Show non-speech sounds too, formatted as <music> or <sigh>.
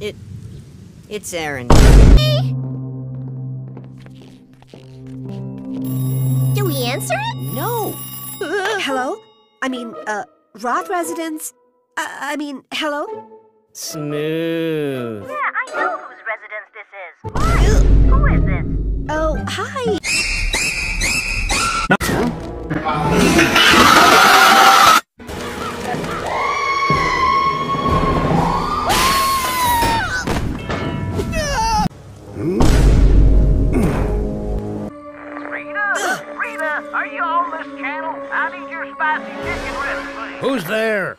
It. It's Aaron. Do we answer it? No! <laughs> Hello? I mean, uh, Roth residence? Uh, I mean, hello? Smooth. Yeah, I know whose residence this is. Why? Who is this? Oh, hi. Rita, are you on this channel? I need your spicy chicken recipe. Who's there?